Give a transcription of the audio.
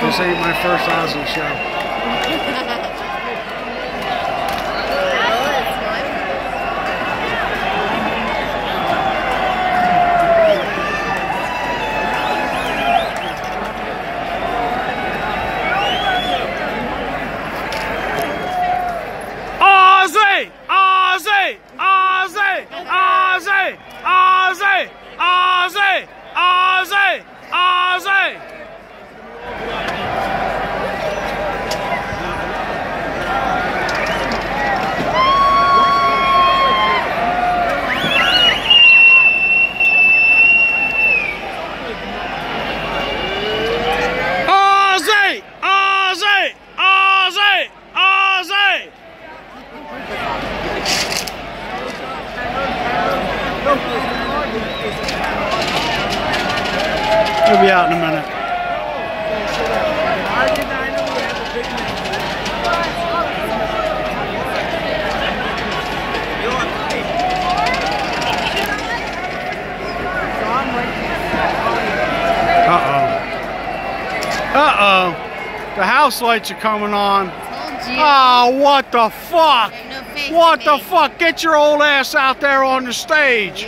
This ain't my first Ozzy show. Ozzy! Ozzy! Ozzy! Ozzy! Ozzy! Ozzy! Ozzy! Ozzy! Ozzy! He'll be out in a minute. Uh-oh. Uh-oh. The house lights are coming on. Oh, what the fuck? No What the fuck? Get your old ass out there on the stage.